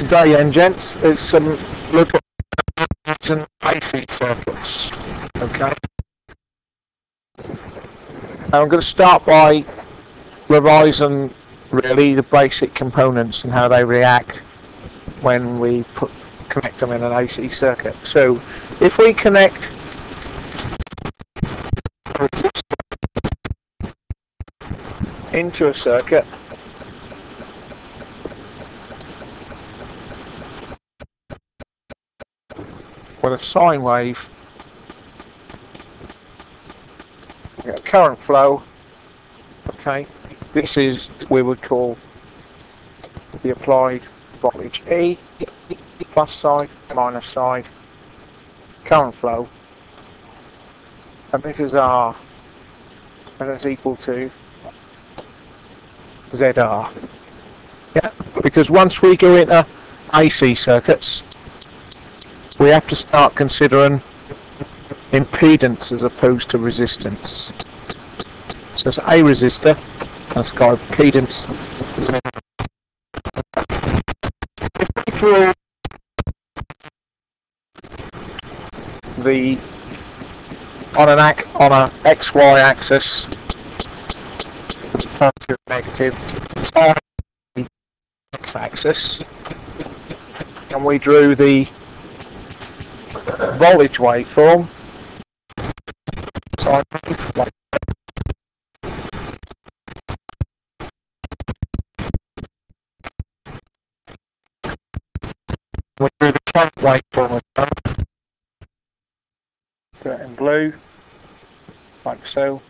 today, then, gents, is some um, look at some AC circuits. Okay. And I'm going to start by revising really the basic components and how they react when we put connect them in an AC circuit. So if we connect into a circuit with a sine wave. Current flow. Okay. This is we would call the applied voltage E plus side minus side current flow. And this is R and it's equal to ZR yeah because once we go into AC circuits we have to start considering impedance as opposed to resistance. So it's a resistor, that's got impedance. If we draw the on an on a XY axis, positive, negative, on the X axis, and we drew the voltage waveform. So we drew the current waveform put it in blue, like so.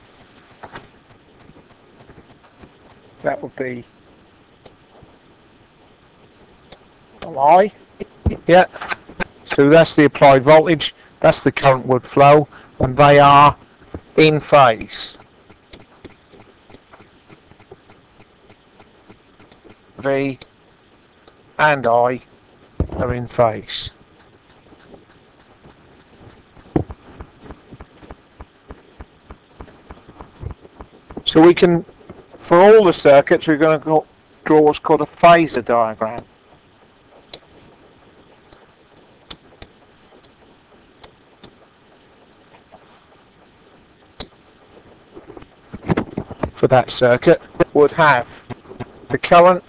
That would be I. Yeah. So that's the applied voltage, that's the current would flow, and they are in phase. V and I are in phase. So we can, for all the circuits, we're going to draw what's called a phasor diagram. For that circuit would have the current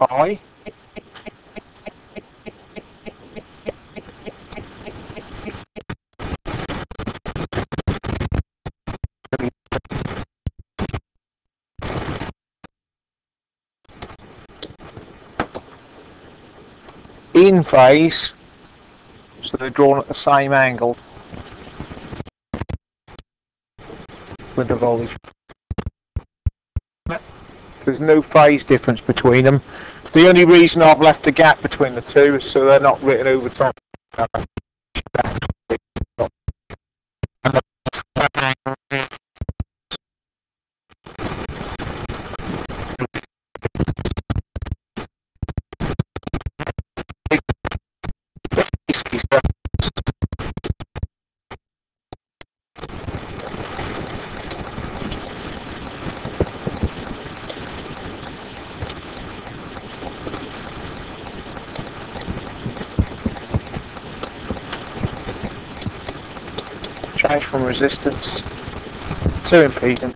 I in phase so they're drawn at the same angle with the. There's no phase difference between them. The only reason I've left a gap between the two is so they're not written over top. Change from resistance to impedance.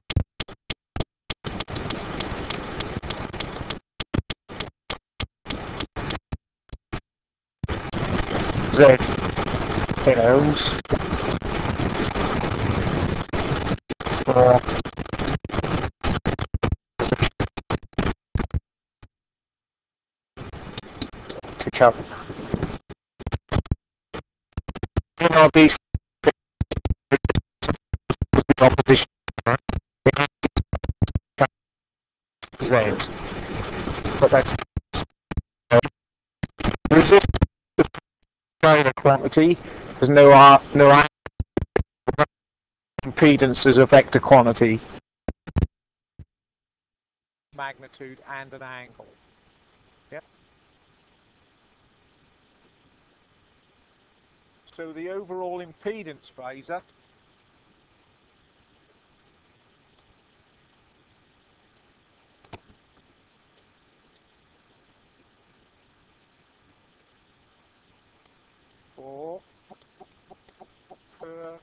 Z ohms for to cover. In our DC opposition Z. But that's resistance scalar quantity. There's no R, no R impedance is a vector quantity. Magnitude and an angle. Yep. So the overall impedance phasor Uh,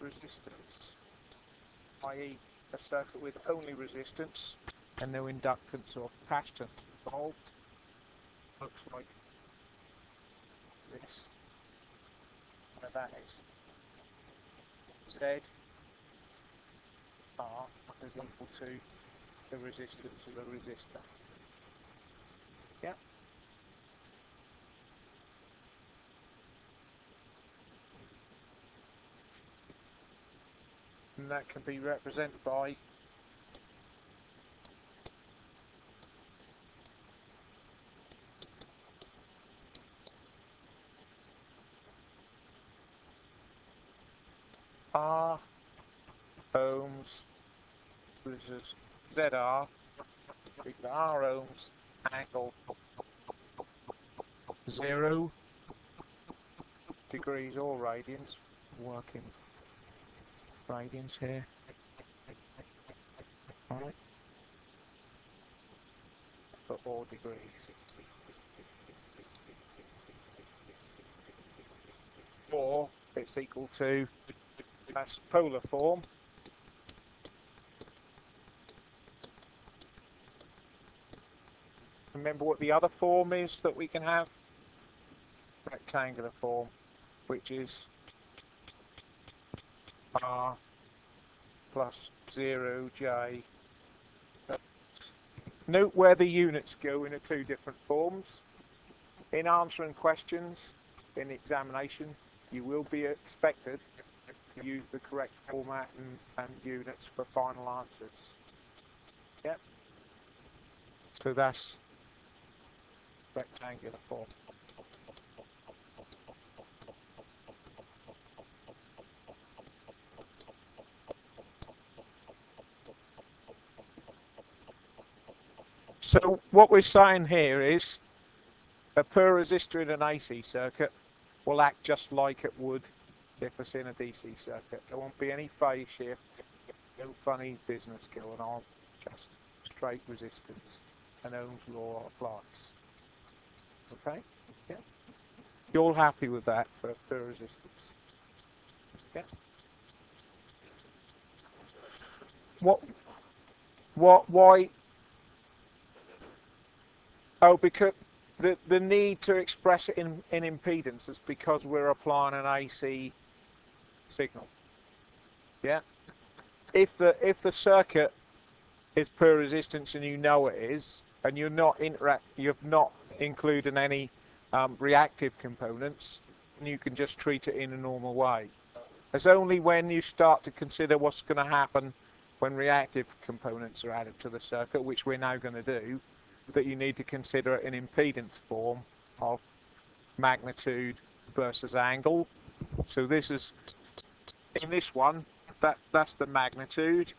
resistance, i.e. a circuit with only resistance and no inductance or capacitance involved. Looks like this. Where that is. Z R is equal to the resistance of the resistor. Yeah. And that can be represented by R ohms, this is ZR, R ohms, angle zero degrees or radians, working radians here. Alright. For all degrees. Or it's equal to that's polar form. Remember what the other form is that we can have? Rectangular form, which is R plus 0J. Note where the units go in the two different forms. In answering questions in examination, you will be expected to use the correct format and, and units for final answers. Yep. So that's rectangular form. So what we're saying here is a per resistor in an AC circuit will act just like it would if it's in a DC circuit. There won't be any phase shift, no funny business going on, just straight resistance and Ohm's law applies. Okay? Yeah. You're all happy with that for, for resistance? Yeah. What? What? Why? Oh, because the the need to express it in in impedance is because we're applying an AC signal. Yeah. If the if the circuit is per resistance and you know it is, and you're not interact, you've not included any um, reactive components, and you can just treat it in a normal way. It's only when you start to consider what's going to happen when reactive components are added to the circuit, which we're now going to do, that you need to consider in impedance form of magnitude versus angle. So this is in this one, that that's the magnitude,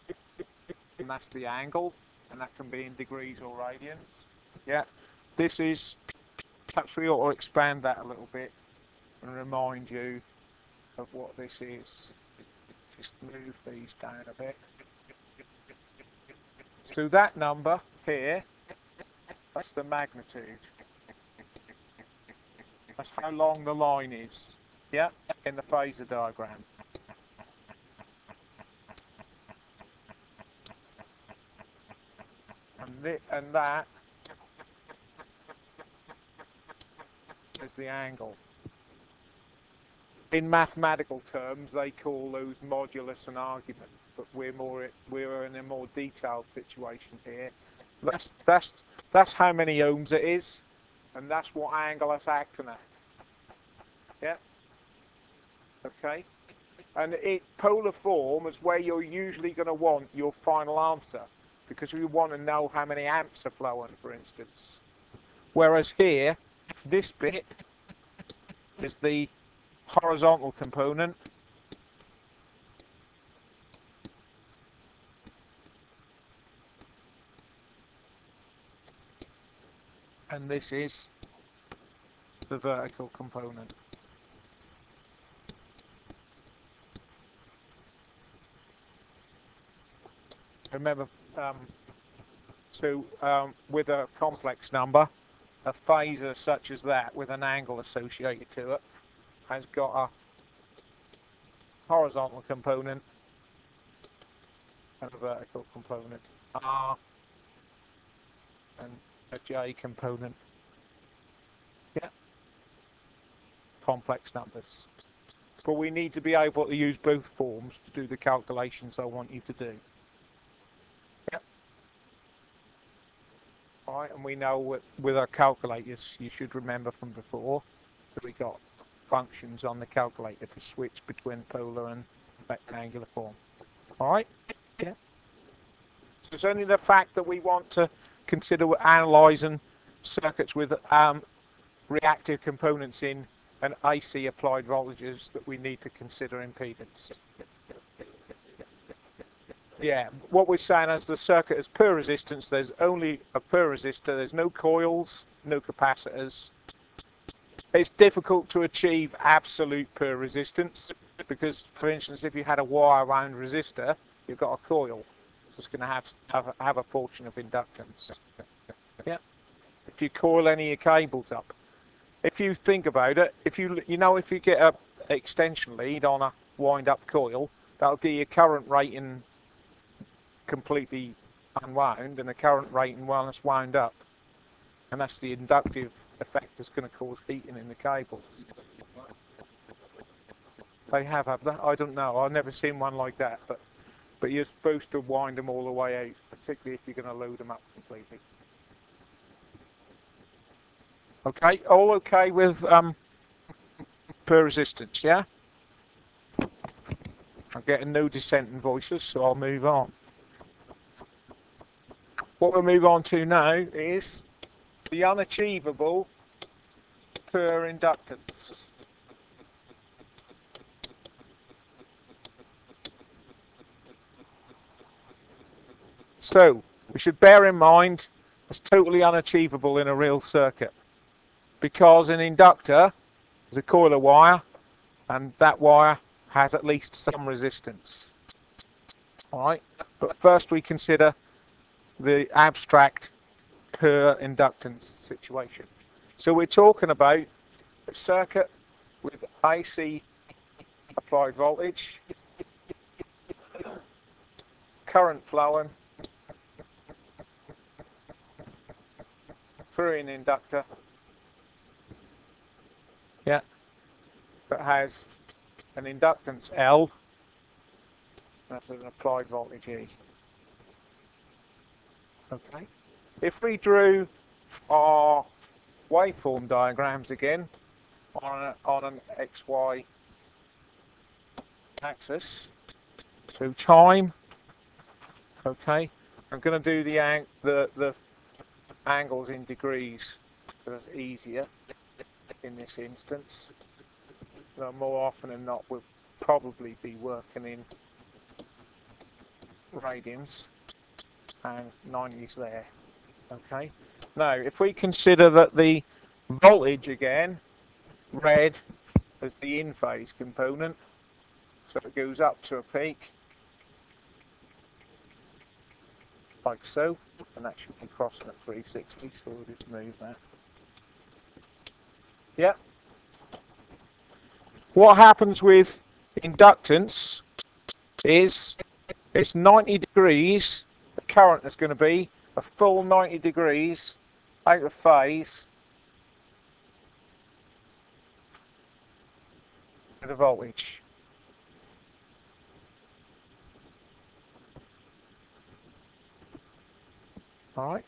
and that's the angle, and that can be in degrees or radians. Yeah, this is, perhaps we ought to expand that a little bit and remind you of what this is. Just move these down a bit. So that number here, that's the magnitude. That's how long the line is, yeah, in the phasor diagram. and, and that is the angle. In mathematical terms, they call those modulus and argument, but we're more we're in a more detailed situation here. That's that's that's how many ohms it is, and that's what angle it's acting at. Yeah. Okay. And it polar form is where you're usually going to want your final answer because we want to know how many amps are flowing, for instance. Whereas here, this bit is the horizontal component. And this is the vertical component. Remember, um, so um, with a complex number, a phasor such as that with an angle associated to it has got a horizontal component and a vertical component R and a J component. Yeah. Complex numbers. But we need to be able to use both forms to do the calculations I want you to do. Yep. Alright, and we know with, with our calculators, you should remember from before, that we got functions on the calculator to switch between polar and rectangular form. Alright? Yeah. So it's only the fact that we want to consider analysing circuits with um, reactive components in and AC applied voltages that we need to consider impedance. Yeah, what we're saying is the circuit is per resistance, there's only a per resistor, there's no coils, no capacitors. It's difficult to achieve absolute per resistance because, for instance, if you had a wire wound resistor, you've got a coil. It's going to have, have, have a portion of inductance. Yeah. If you coil any of your cables up, if you think about it, if you you know if you get a extension lead on a wind-up coil, that'll get your current rating completely unwound and the current rating while it's wound up, and that's the inductive effect that's going to cause heating in the cables. They have have that. I don't know. I've never seen one like that, but but you're supposed to wind them all the way out, particularly if you're going to load them up completely. Okay, all okay with um, per resistance, yeah? I'm getting no dissenting voices, so I'll move on. What we'll move on to now is the unachievable per inductance. So, we should bear in mind it's totally unachievable in a real circuit because an inductor is a coil of wire and that wire has at least some resistance. Alright, but first we consider the abstract per inductance situation. So we're talking about a circuit with AC applied voltage, current flowing through an inductor yeah. That has an inductance L. That's an applied voltage E. Okay. If we drew our waveform diagrams again on, a, on an XY axis, so time, okay, I'm going to do the, the, the angles in degrees because easier in this instance. Though more often than not we'll probably be working in radians and 90s there. Okay. Now if we consider that the voltage again, red as the in phase component, so it goes up to a peak like so, and that should be crossing at 360, so we'll just move that. Yeah. What happens with inductance is it's 90 degrees, the current is going to be a full 90 degrees out of phase with the voltage. Alright.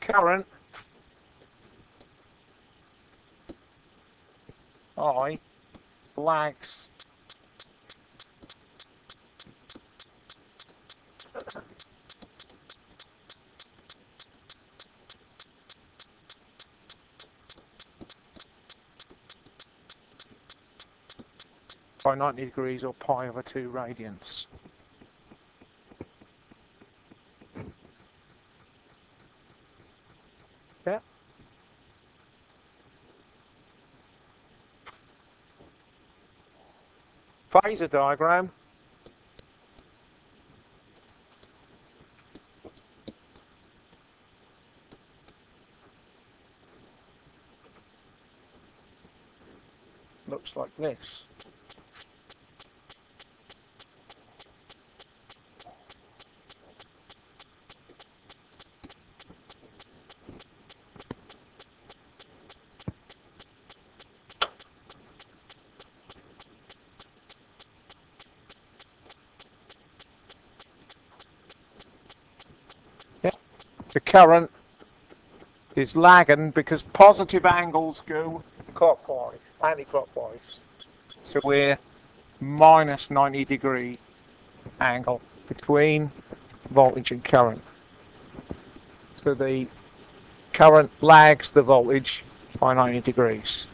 Current I lags by 90 degrees or pi over 2 radians. Phasor diagram looks like this. the current is lagging because positive angles go clockwise, anti-clockwise. So we're minus 90 degree angle between voltage and current. So the current lags the voltage by 90 degrees.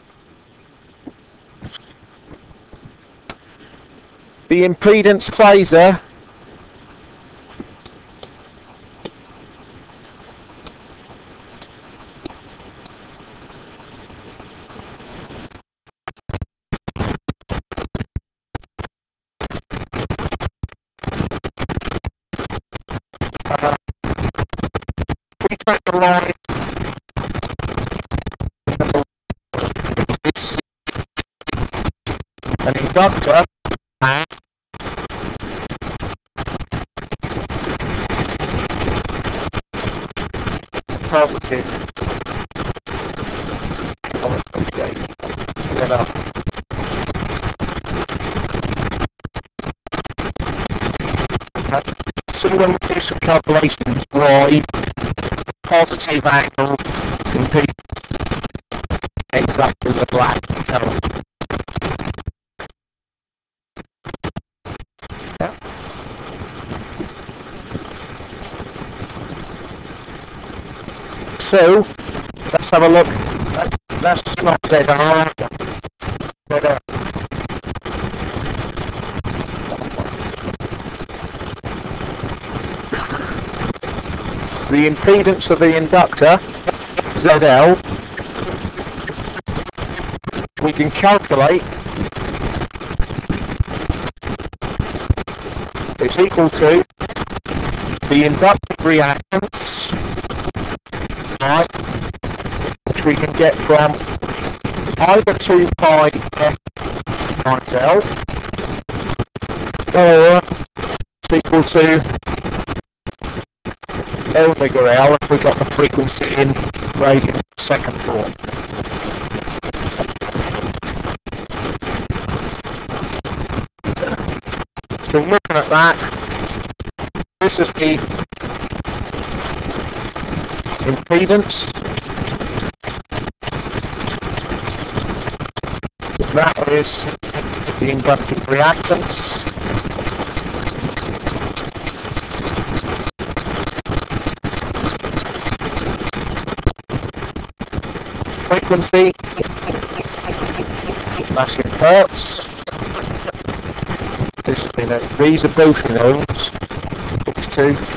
The impedance phasor and positive oh, okay. Get up. So when we do some calculations, why positive angle compete exactly the black colour. So, let's have a look. That's not ZR. ZR. the impedance of the inductor, ZL, we can calculate is equal to the inductive reactance, which we can get from either 2 pi f times L, or it's equal to L omega L if we've got the frequency in radian second form. So looking at that, this is the impedance. That is the inductive reactance. Frequency, that's in hertz. This has been a in ohms, two.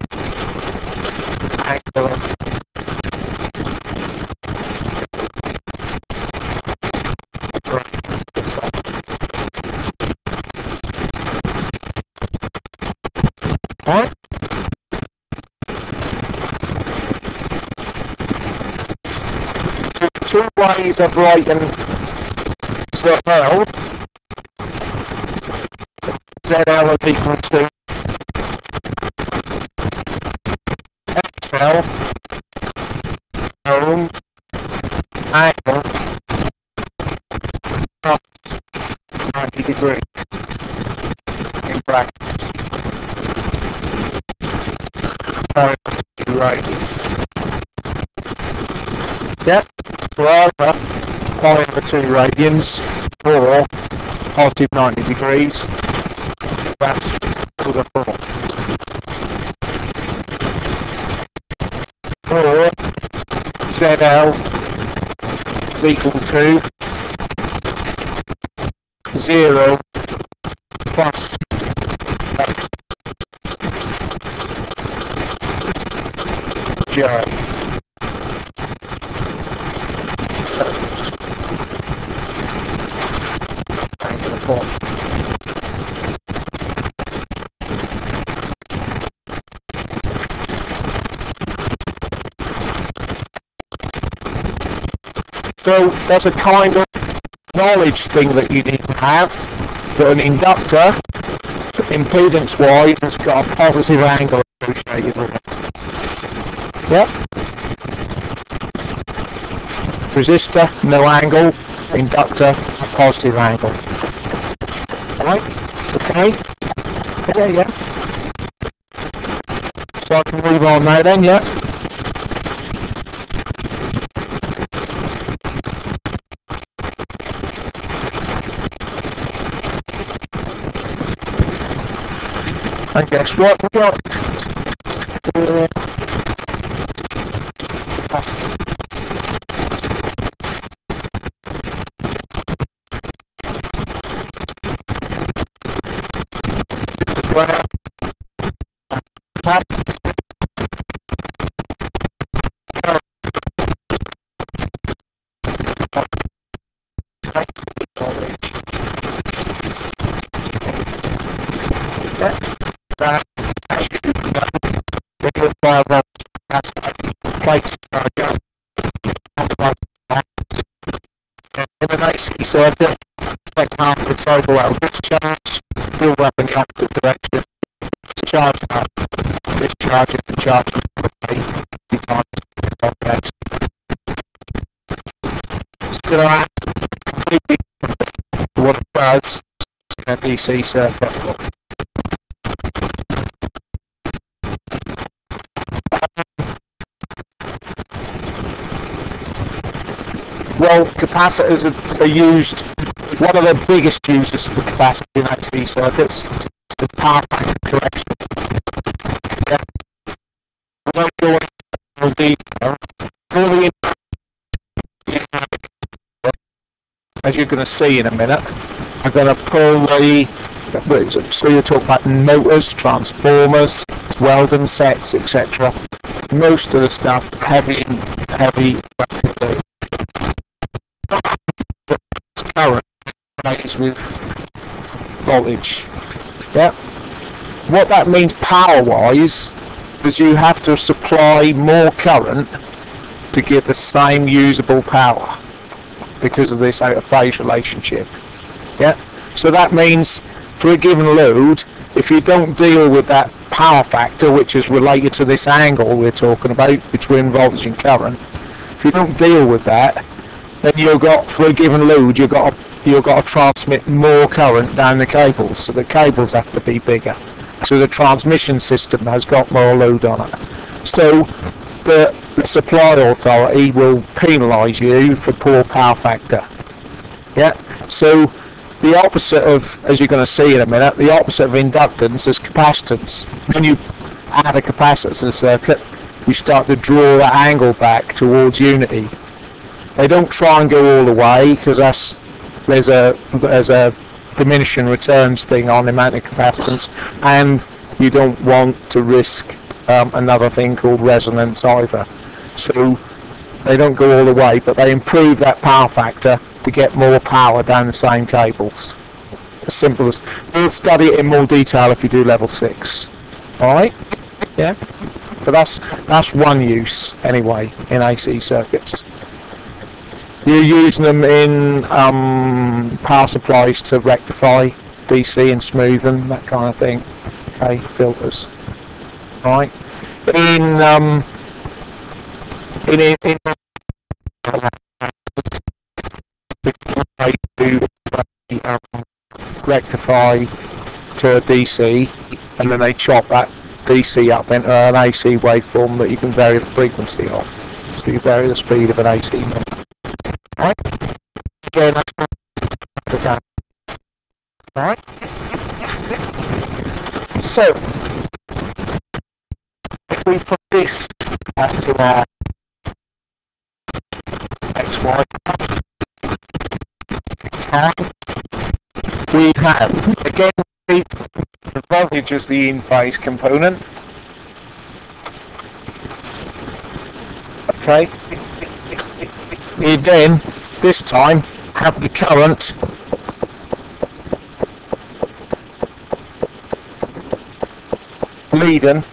ways of writing ZL is equal to XL ohms angle plus 90 degrees. In brackets. Right. That Ferrara by over 2 radians. Or positive 90 degrees. Back to the funnel. Or ZL is equal to 0 plus J. So there's a kind of knowledge thing that you need to have that an inductor, impedance wise, has got a positive angle associated with it. Yep. Resistor, no angle. Inductor, a positive angle. Right? Okay? Yeah, yeah. So I can move on now then, yeah? And guess what we got? Uh, well, that they will file that as place charger in an AC circuit second half of the cycle up. In the opposite direction discharge up. Discharge it charge times gonna act completely. To what it does in a DC circuit well, capacitors are, are used, one of the biggest uses for capacitor in AC circuits is power factor correction. Yeah. I won't go into detail. As you're going to see in a minute, I'm going to pull the, so you talk about motors, transformers, welding sets, etc. Most of the stuff heavy, heavy current relates with voltage. Yeah. What that means power wise is you have to supply more current to get the same usable power because of this out of phase relationship. Yeah. So that means for a given load, if you don't deal with that power factor which is related to this angle we're talking about between voltage and current, if you don't deal with that, then you've got for a given load you've got to, you've got to transmit more current down the cables. So the cables have to be bigger. So the transmission system has got more load on it. So the, supply authority will penalise you for poor power factor. Yeah? So the opposite of as you're going to see in a minute the opposite of inductance is capacitance. When you add a capacitor to the circuit you start to draw that angle back towards unity they don't try and go all the way because that's there's a there's a diminishing returns thing on of capacitance, and you don't want to risk um, another thing called resonance either. So they don't go all the way, but they improve that power factor to get more power down the same cables. As simple as we'll study it in more detail if you do level six. All right? Yeah. But that's that's one use anyway in AC circuits. You're using them in um, power supplies to rectify DC and smoothen, that kind of thing. Okay, filters. Right. In um, in in, in um, rectify to a DC, and then they chop that DC up into an AC waveform that you can vary the frequency of. So you vary the speed of an AC motor. Right? Again, that's the Right? So, if we put this as to our XY time, we have, again, the the voltage is the in-phase component. Okay. You then, this time, have the current leading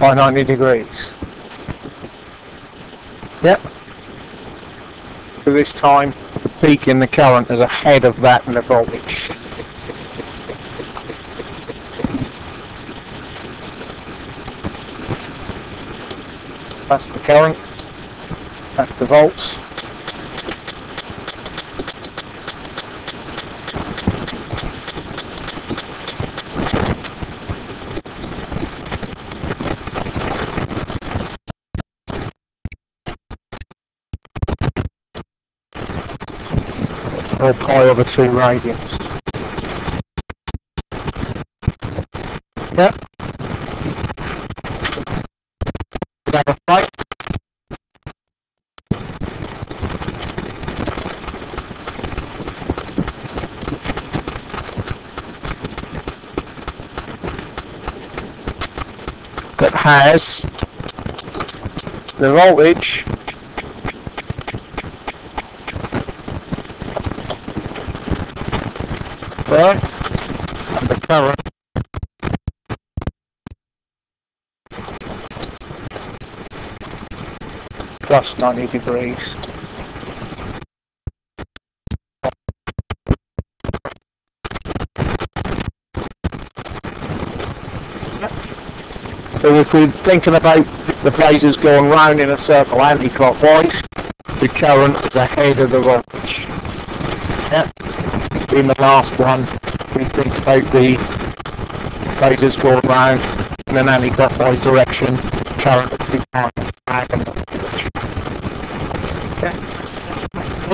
by 90 degrees. Yep. So this time, the peak in the current is ahead of that in the voltage. That's the current. That's the volts. Or pi over 2 radians. Yep. Is that a right? that has the voltage. There. And the current. Plus 90 degrees. So if we're thinking about the phasors going round in a circle anti-clockwise, the current is ahead of the voltage. Yeah. In the last one, we think about the phasors going round in an anti-clockwise direction, current is behind the voltage.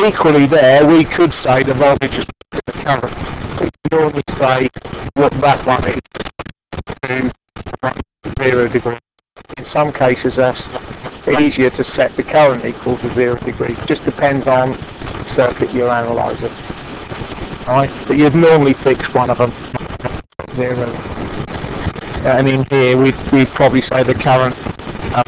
Equally there, we could say the voltage is the current. We could only say what that one is to zero degree. In some cases, that's easier to set the current equal to zero degree. Just depends on the circuit you're analysing. Right, but you'd normally fix one of them zero. And in here, we'd, we'd probably say the current, uh,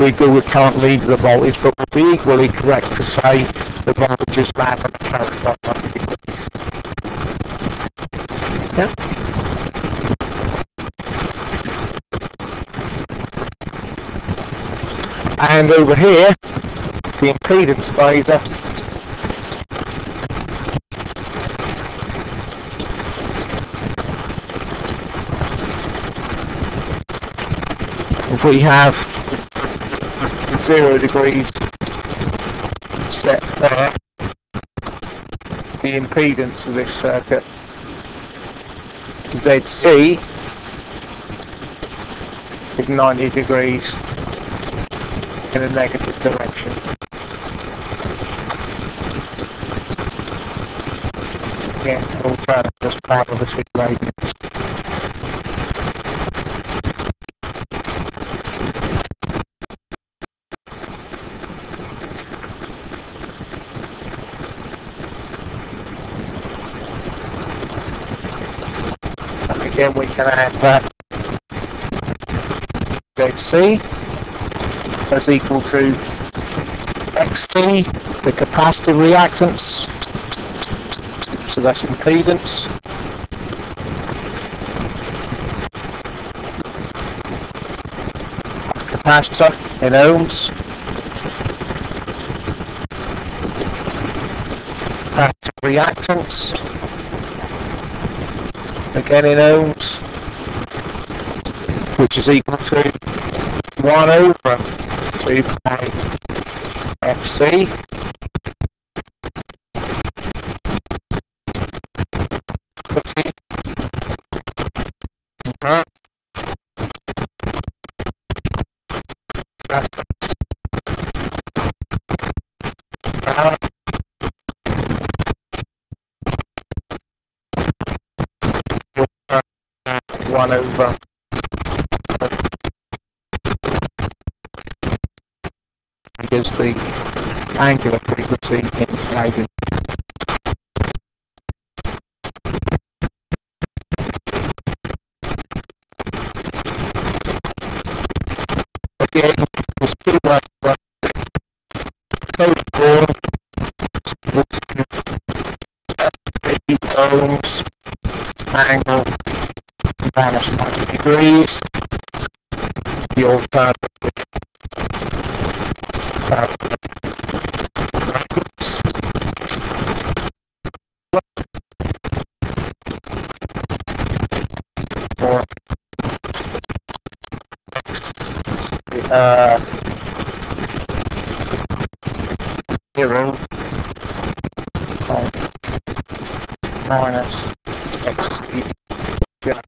we, go with current leads the voltage, but we'd be equally correct to say the voltage is that and the current by 90 degrees. Yeah. And over here, the impedance phasor if we have zero degrees set there, the impedance of this circuit ZC is 90 degrees in a negative direction. Yeah, all trying just part of the two radians. And again we can add that ZC is equal to XC, the capacitive reactance, so that's impedance, capacitor in ohms, capacitive reactance, again in ohms, which is equal to 1 over 2 pi FC one over and gives the angular frequency in Gaussian again was two right right code four. Equals angle minus 90 degrees. The old time uh, zero minus x yeah.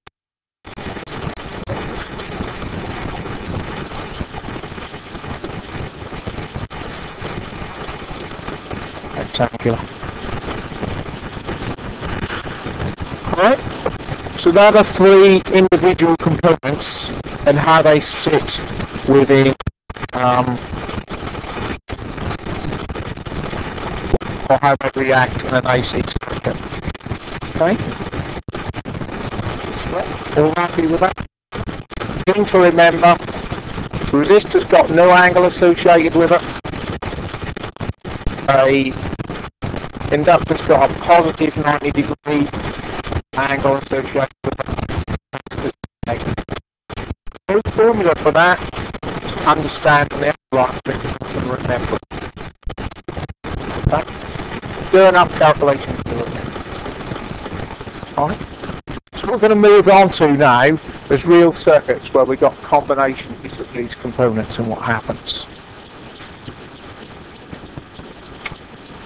Rectangular. Right, so that are three individual components and how they sit within um, or how they react in an AC circuit. Okay? All happy with that? Thing to remember, the resistor's got no angle associated with it. A inductor's got a positive 90 degree angle associated with it. No formula for that, just understand the right and remember. Okay? Do enough calculations to at. Alright? So what we're going to move on to now is real circuits where we've got combinations of these components and what happens.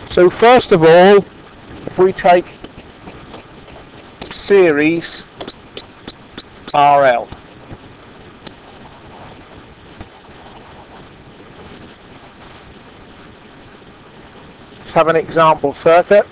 So first of all, if we take series RL. Let's have an example circuit.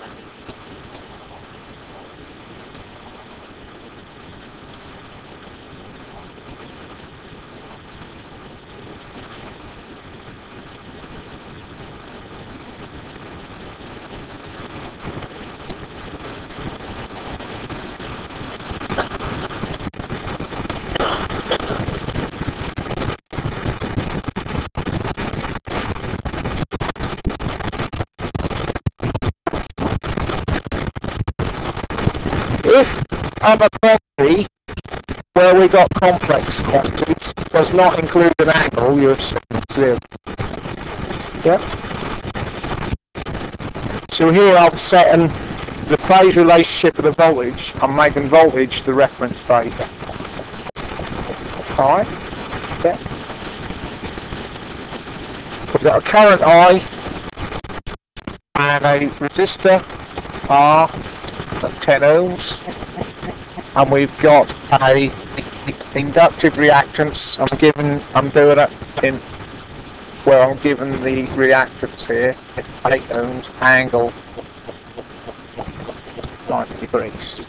if other property where we got complex quantities does not include an angle, you're assuming zero. Yep. So here I'm setting the phase relationship of the voltage. I'm making voltage the reference phasor. Alright. Okay. We've got a current I and a resistor R at 10 ohms and we've got a inductive reactance. I'm given I'm doing it in where I'm given the reactance here 8 ohms angle. 90 degrees.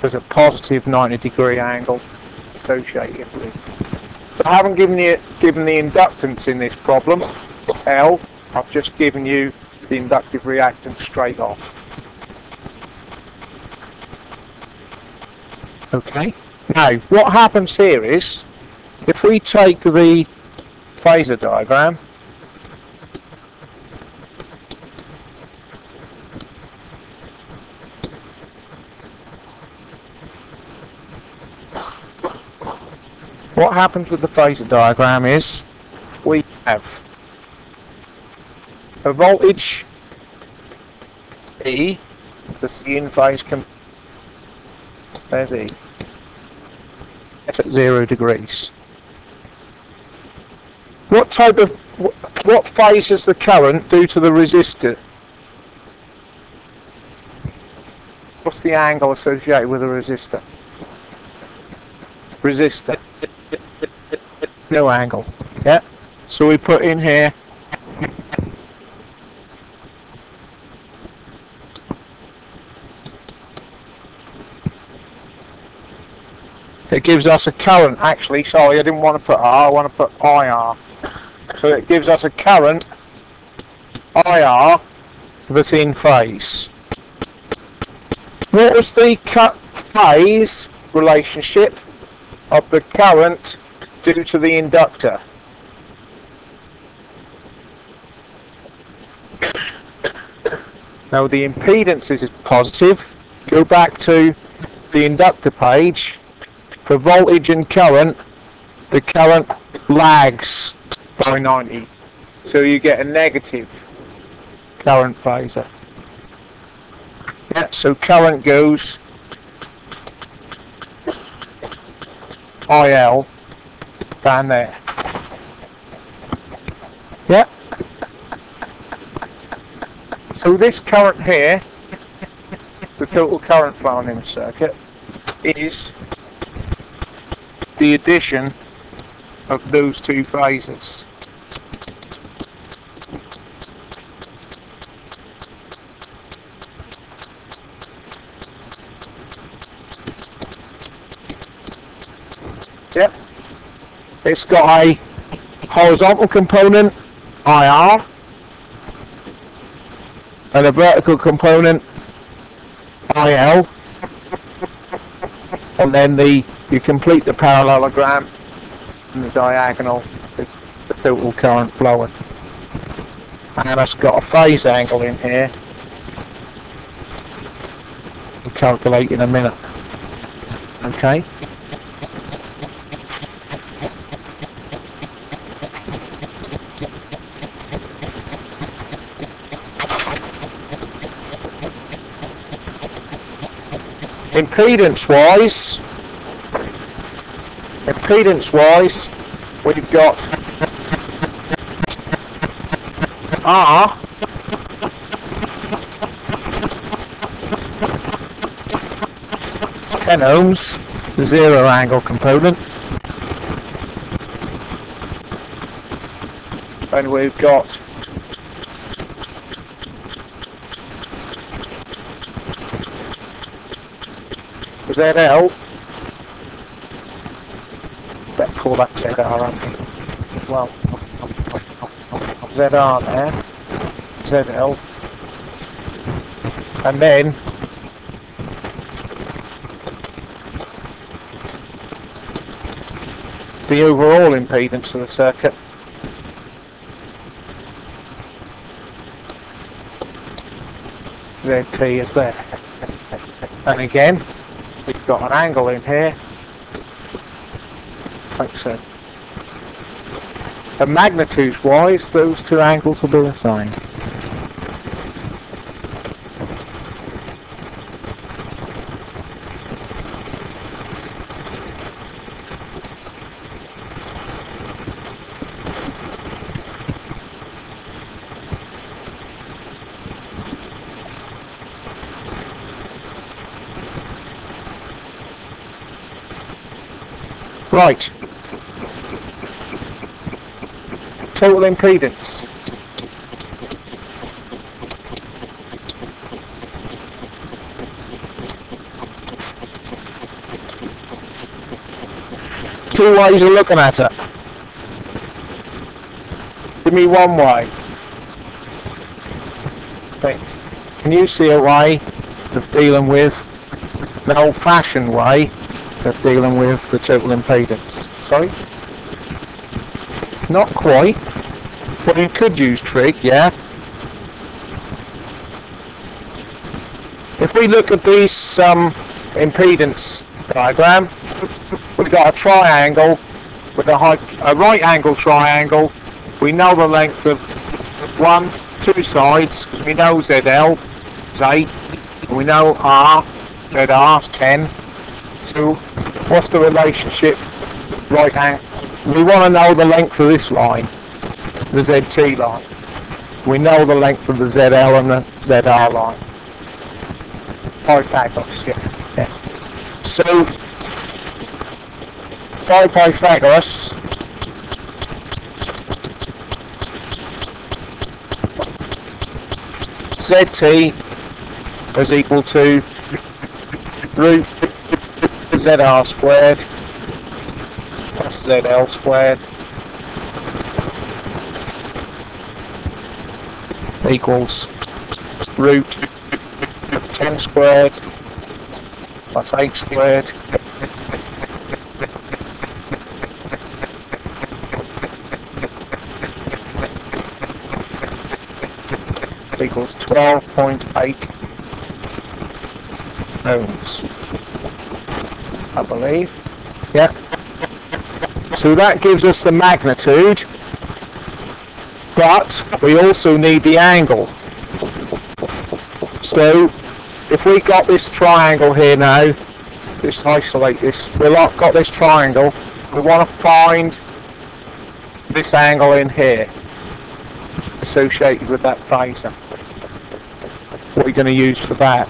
There's a positive 90 degree angle associated with so I haven't given you given the inductance in this problem. L I've just given you the inductive reactance straight off Okay. Now, what happens here is, if we take the phasor diagram, what happens with the phasor diagram is, we have a voltage E, the in-phase there's E. It's at zero degrees. What type of, what phase does the current do to the resistor? What's the angle associated with a resistor? Resistor. No angle. Yeah. So we put in here it gives us a current actually sorry I didn't want to put R I want to put IR so it gives us a current IR that's in phase. What was the cut phase relationship of the current due to the inductor? Now the impedance is positive. Go back to the inductor page. For voltage and current, the current lags by 90. So you get a negative current phasor. Yeah, so current goes IL down there. Yeah. So this current here, the total current flowing in the circuit, is the addition of those two phases. Yep. It's got a horizontal component, IR, and a vertical component, IL, and then the you complete the parallelogram and the diagonal with the total current flowing. And it's got a phase angle in here. We'll calculate in a minute. Okay. impedance wise impedance wise we've got R ten ohms the zero angle component and we've got ZL. Better call that ZR, aren't we? Well, ZR there, ZL, and then the overall impedance of the circuit. ZT is there. And again, we've got an angle in here like so and magnitude wise those two angles will be the same Right. Total impedance. Two ways of looking at it. Give me one way. Think. Can you see a way of dealing with the old-fashioned way of dealing with the total impedance. Sorry? Not quite. Well, you could use trig, yeah. If we look at this um, impedance diagram, we've got a triangle with a, high, a right angle triangle. We know the length of one, two sides, because we know ZL is 8, and we know R, ZR is 10. So what's the relationship right hand? We want to know the length of this line, the ZT line. We know the length of the ZL and the ZR line. Pythagoras, yeah. yeah. So, by Pythagoras, ZT is equal to root ZR squared plus ZL squared equals root 10 squared plus 8 squared equals 12.8 ohms. I believe. Yeah. So that gives us the magnitude, but we also need the angle. So if we got this triangle here now, let's isolate this, we've got this triangle, we want to find this angle in here associated with that phasor. What are we going to use for that?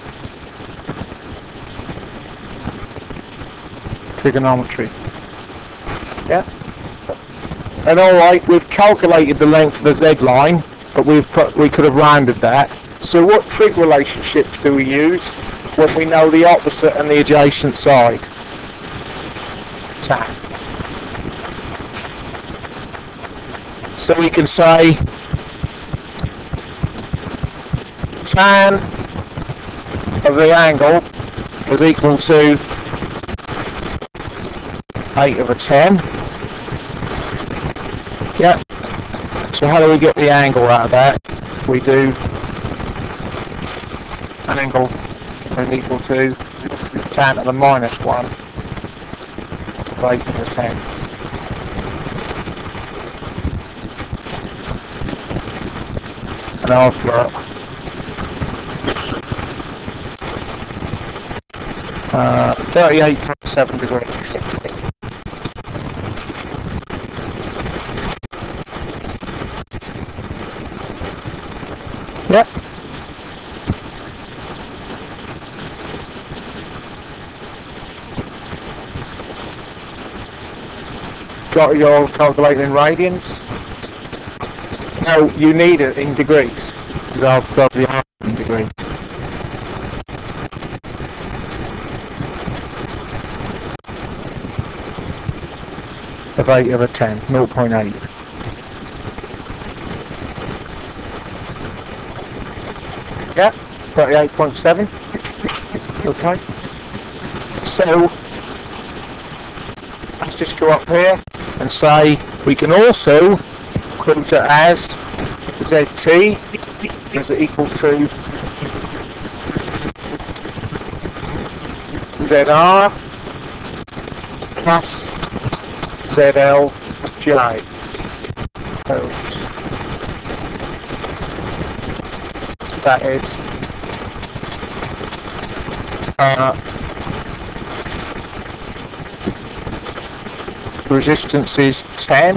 Trigonometry. Yeah. And alright, we've calculated the length of the Z line, but we've put, we could have rounded that. So what trig relationships do we use when we know the opposite and the adjacent side? Tan. So we can say tan of the angle is equal to 8 over 10. Yep. So how do we get the angle out of that? We do an angle is equal to tan to the minus 1 of 8 over 10. And I've got uh, 38.7 degrees. Yep. Got your calculating radians? No, you need it in degrees. Because I've got the in degrees. of 8 over 10, 0.8. Yeah, 38.7. okay. So, let's just go up here and say we can also quote it as ZT is equal to ZR plus ZLJ. So that is uh, resistance is 10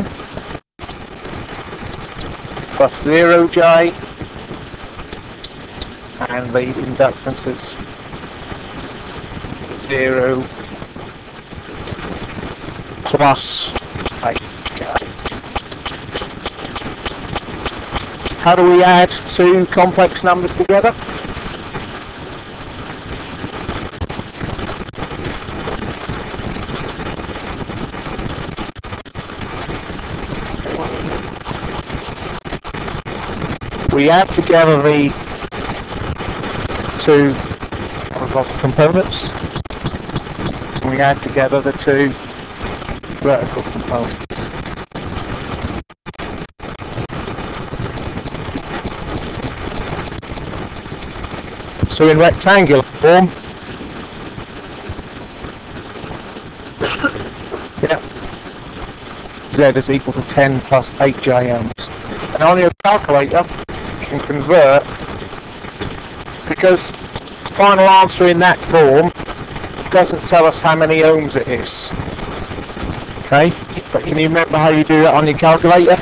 plus 0J and the inductance is 0 plus 8. How do we add two complex numbers together? We add together the two components. We add together the two vertical components. So in rectangular form, yeah, Z is equal to 10 plus 8 j ohms. And on your calculator, can convert, because final answer in that form doesn't tell us how many ohms it is. Okay, but can you remember how you do that on your calculator?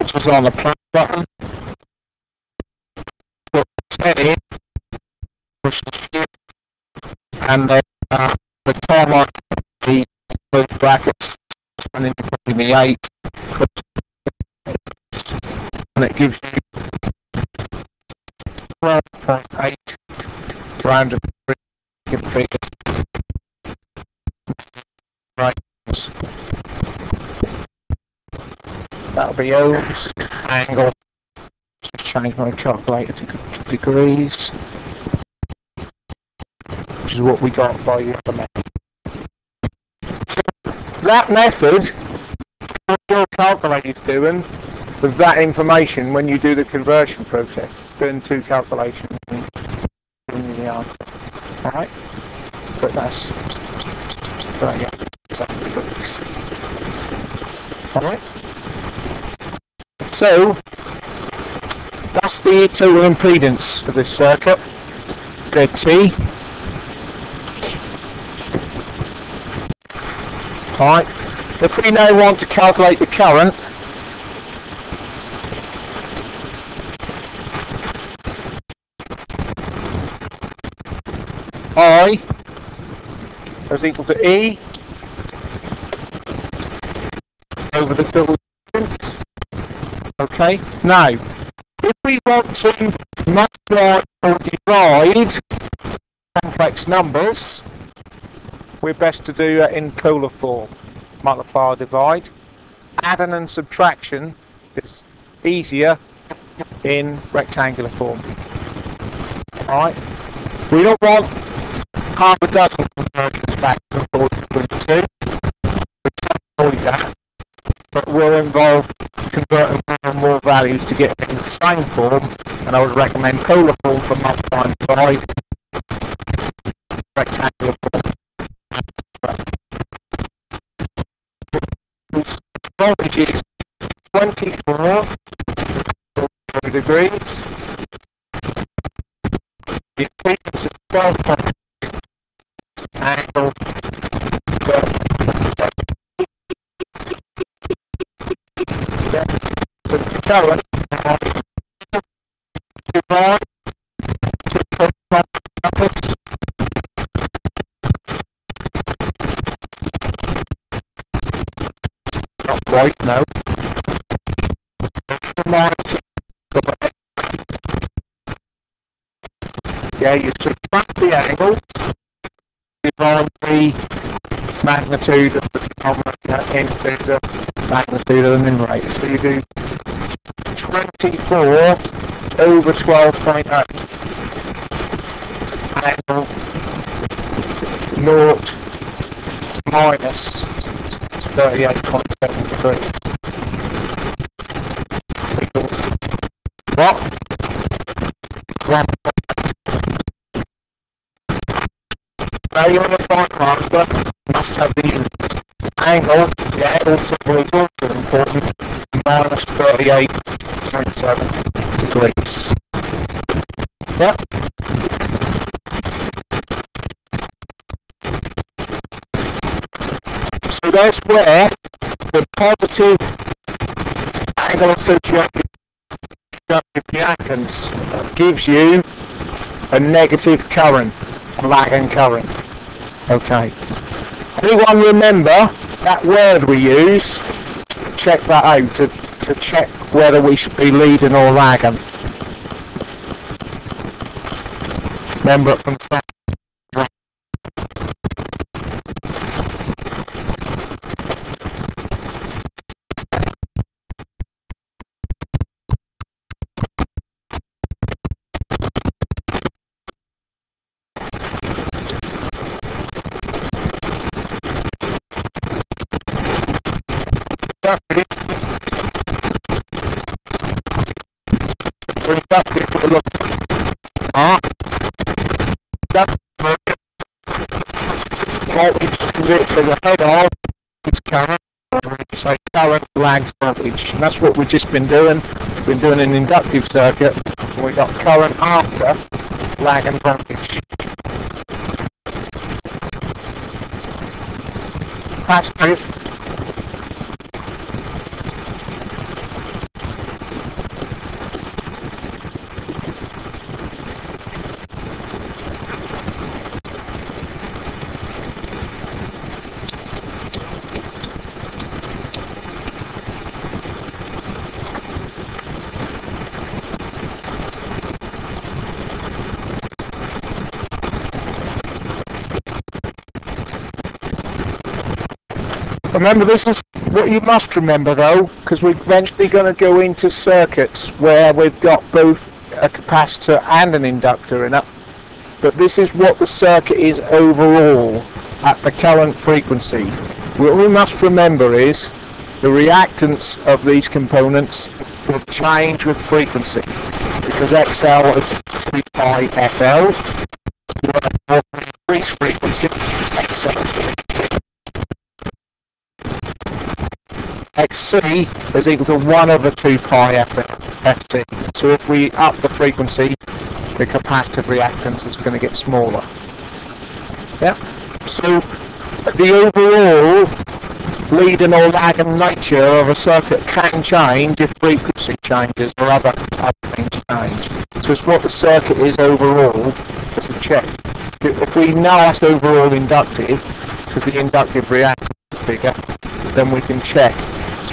Which was on the plus button in, push the shift, and then uh, the time on the both brackets and then putting the 8 and it gives you 12.8 rounded figures. considerations. That'll be ohms, angle. Just change my calculator to, degrees, which is what we got by the method. that method, what your calculator's doing with that information when you do the conversion process. It's doing two calculations you the answer. Alright? But that's right, yeah. Alright? So that's the total impedance of this circuit. ZT. Alright. If we now want to calculate the current, I is equal to E over the total distance. Okay, now if we want to multiply or divide complex numbers, we're best to do that in polar form. Multiply or divide. Adding and subtraction is easier in rectangular form. Alright, we don't want half a dozen conversions back and forth between the two. We can avoid that, but will involve converting more and more values to get in the same form, and I would recommend polar form for multiply and divide, rectangular form. Voltage is 24 degrees. The impedance is 12 divide to numbers not quite no yeah you subtract the angle divide the magnitude of the denominator into the magnitude of the numerator. So you do 24 over 12.8 angle 0 minus 38.7 degrees. What? 1 value of the forecast must have the angle, the angle symbol is important, minus 38.7 degrees. Yep. So that's where the positive angle with reactance gives you a negative current lagging current. Okay. Anyone remember that word we use? Check that out to, to check whether we should be leading or lagging. Remember it from voltage. And that's what we've just been doing. We've been doing an inductive circuit. And we got current after lag and voltage. Passive Remember, this is what you must remember though, because we're eventually going to go into circuits where we've got both a capacitor and an inductor in it. But this is what the circuit is overall at the current frequency. What we must remember is the reactance of these components will change with frequency because XL is 2 pi FL, where frequency XL XC is equal to 1 over 2 pi FT. So if we up the frequency, the capacitive reactance is going to get smaller. Yeah. So the overall leading or lagging nature of a circuit can change if frequency changes or other, other things change. So it's what the circuit is overall as a check. If we know it's overall inductive, because the inductive reactance is bigger, then we can check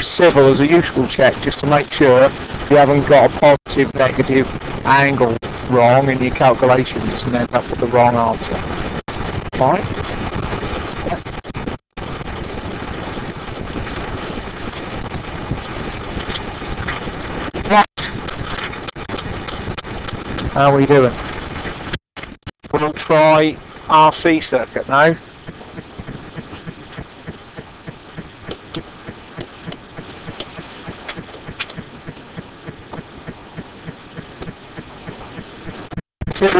civil as a useful check just to make sure you haven't got a positive negative angle wrong in your calculations and end up with the wrong answer. Fine. Right. How are we doing? We'll try RC circuit now. But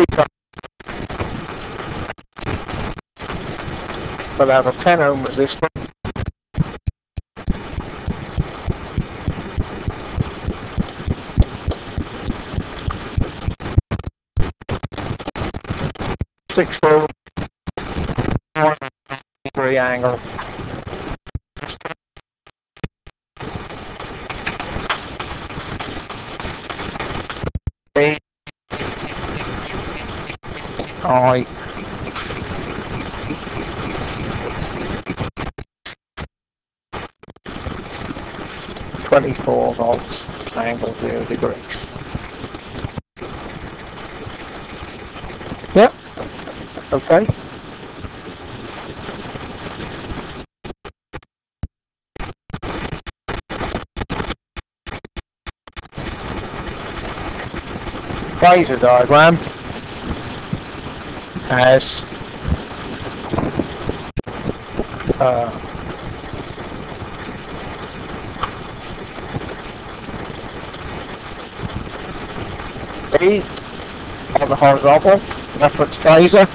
of 10 ohm resistor. Six volt, degree angle. Eight I Twenty-four volts, angle zero degrees. Yep. Okay. Phasor diagram as uh, D on the horizontal reference phasor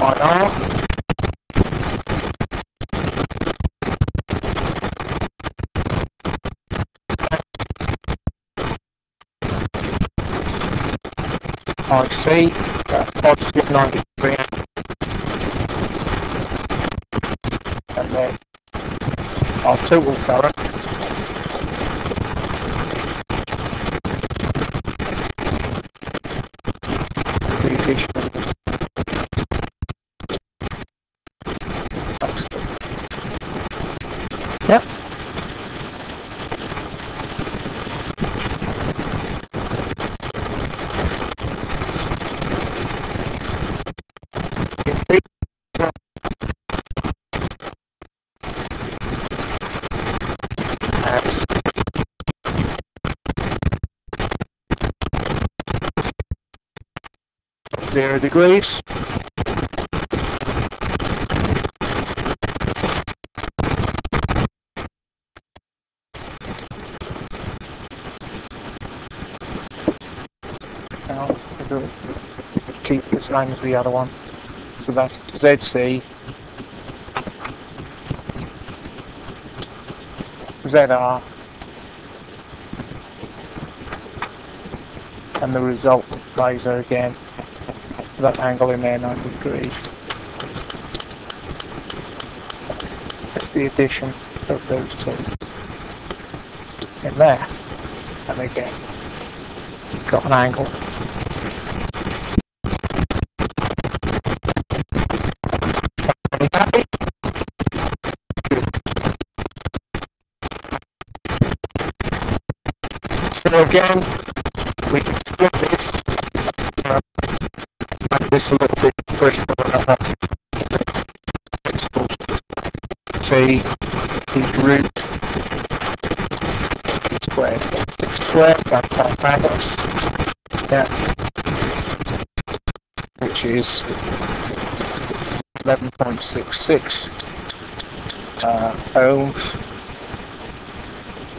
on R IC, uh, positive 93 and then our total current the additional Yep. That's zero degrees. Now, keep the same as the other one. So that's ZC ZR and the result phasor again that angle in there 90 degrees. It's the addition of those two. In there. And again got an angle? So again, we can split bit quicker. T is root squared. Six squared, that's Pythagoras. Yeah. Which is 11.66 uh, ohms.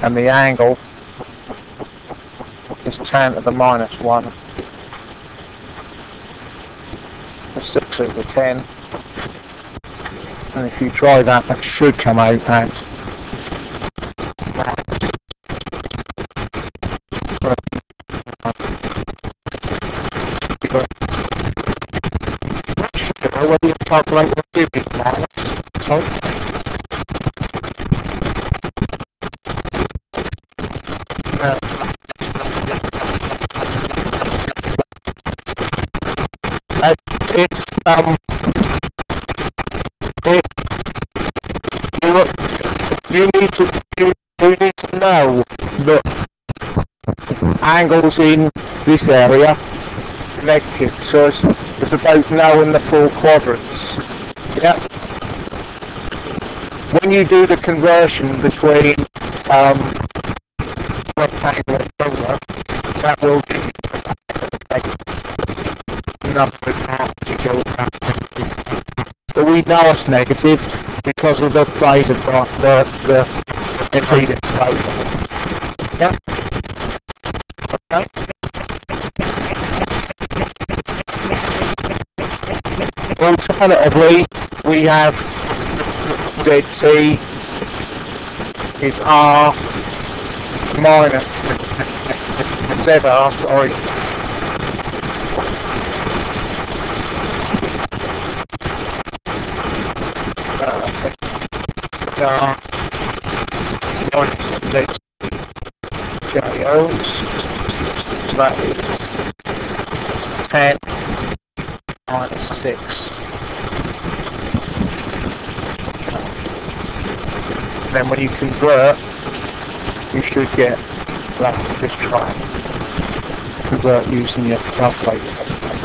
And the angle is tan to the minus 1. The 6 over 10. And if you try that, that should come out at whether you calculate the cubic mass. So, uh, um it, you, you need to you, you need to know that angles in this area. Negative so it's, it's about knowing the four quadrants. Yeah. When you do the conversion between um, rectangle and polar that will give you number to go back but we know it's negative because of the phase of the, the, the impedance phase. Yeah? Okay. Alternatively, we have ZT is R minus ZR, sorry, let's go. So that is 10 minus 6. Then when you convert, you should get, that. just try convert using your calculator.